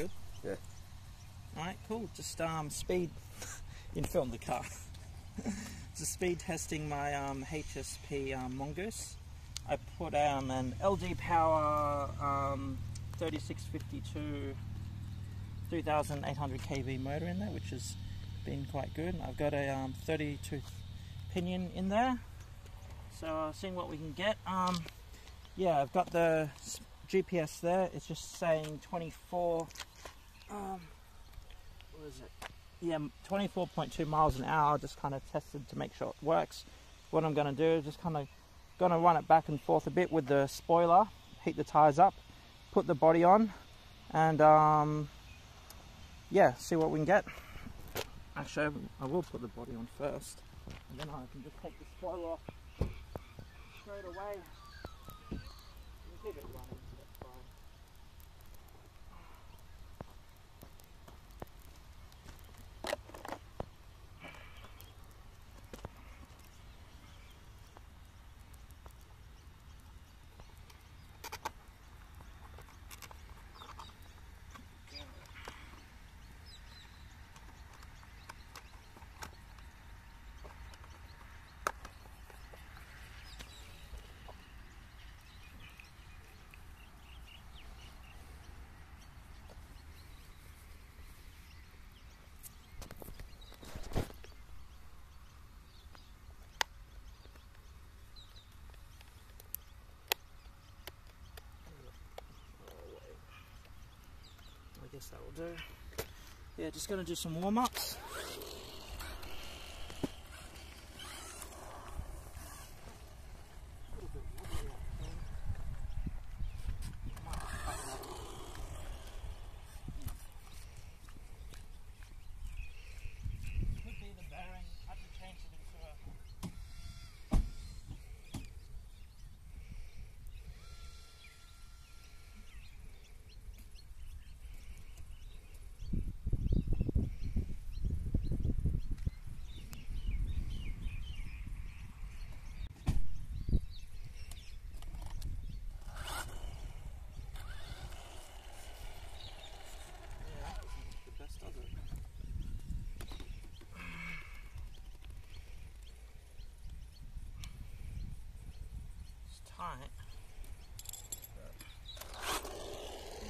good. Yeah. Alright, cool. Just um, speed. you can film the car. Just speed testing my um, HSP um, Mongoose. I put um, an LD Power um, 3652 3800 kV motor in there, which has been quite good. I've got a um, 30 tooth pinion in there, so uh, seeing what we can get. Um, yeah, I've got the GPS there. It's just saying 24. It? Yeah, 24.2 miles an hour. Just kind of tested to make sure it works. What I'm going to do is just kind of going to run it back and forth a bit with the spoiler, heat the tires up, put the body on, and um, yeah, see what we can get. Actually, I will put the body on first, and then I can just take the spoiler off straight away. Keep it running, guess that will do. Yeah, just gonna do some warm ups. Could be the bearing. I have to change it into a Yeah, that isn't the best, does it?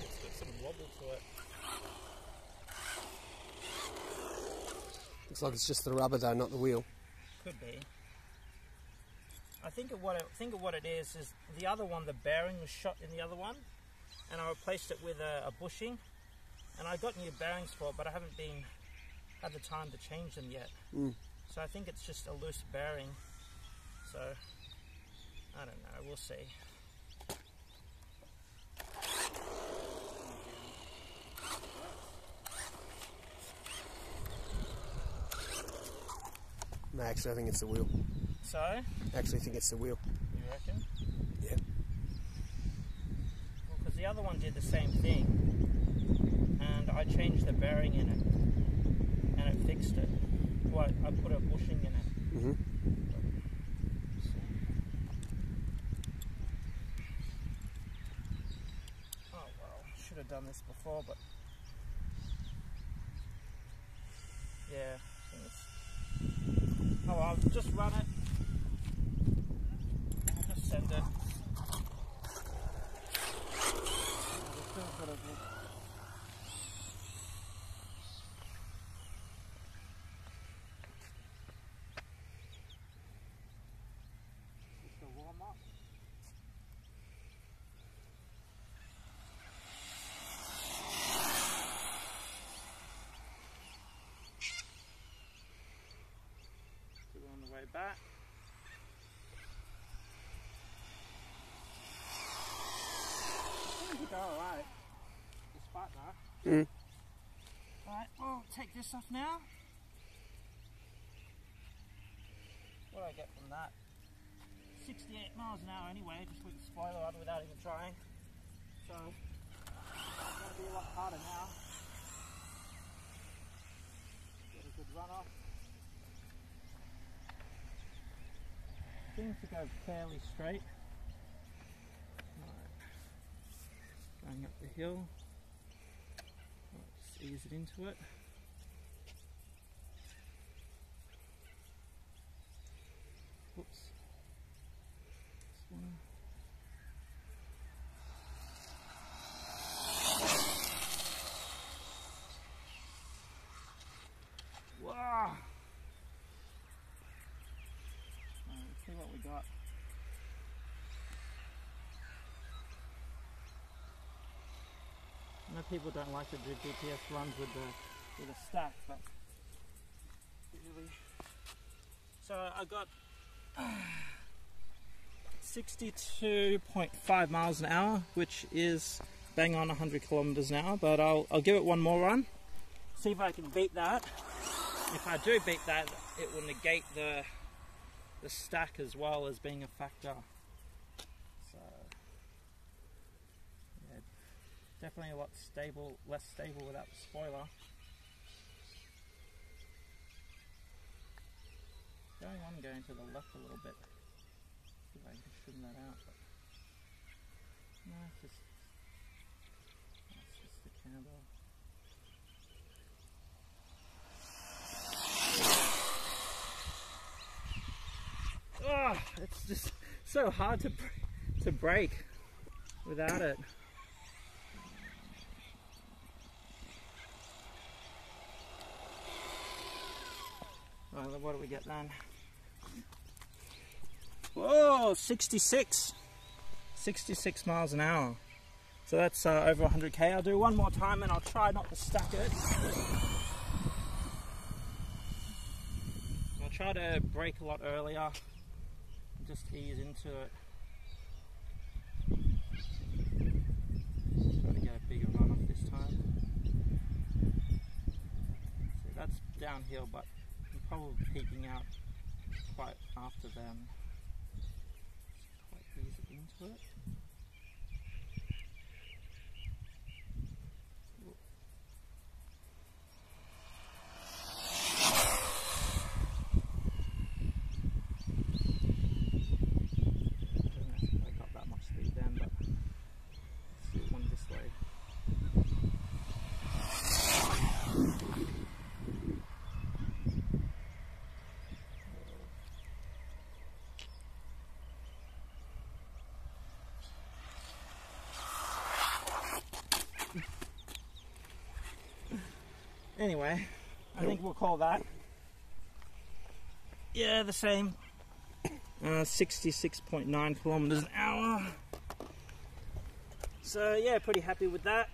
It's got some wobble to it. Looks like it's just the rubber though, not the wheel. Could be. I think of what it, think of what it is is the other one. The bearing was shot in the other one, and I replaced it with a, a bushing, and I got new bearings for it, but I haven't been had the time to change them yet. Mm. So I think it's just a loose bearing. So I don't know. We'll see. No, actually, I think it's the wheel. So I actually think it's the wheel. you reckon? Yeah. Well, because the other one did the same thing, and I changed the bearing in it, and it fixed it. Well, I put a bushing in it. Mm-hmm. Oh done this before, but yeah. Oh, I'll just run it. I'll just send it. There's still a bit of it. Just a warm up. So we're on the way back. I think we go alright. Despite that. Mm. Alright, well, take this off now. What do I get from that? 68 miles an hour anyway, just with the spoiler on without even trying. So, it's going to be a lot harder now. Get a good run off. Seems to go fairly straight. Right. Going up the hill. ease it into it. Whoops. This one. Wow. Alright, let's see what we got. I know people don't like to do GPS runs with the with a stack, but really. So I got 62.5 miles an hour, which is bang on 100 kilometers an hour. But I'll I'll give it one more run, see if I can beat that. If I do beat that, it will negate the the stack as well as being a factor. So yeah, definitely a lot stable, less stable without the spoiler. Going on, going to the left a little bit. See if I can trim that out. But no, it's just it's just the candle. Oh, it's just so hard to to brake without it. Right, what do we get then? Whoa, 66. 66 miles an hour. So that's uh, over 100k. I'll do one more time and I'll try not to stack it. I'll try to brake a lot earlier just ease into it. Try to get a bigger run off this time. See, that's downhill, but I'm probably peaking out quite after them. Quite ease into it. Doesn't have I got that much speed then, but let's do one this way. Anyway, I think we'll call that. Yeah, the same. Uh, 66.9 kilometers an hour. So, yeah, pretty happy with that.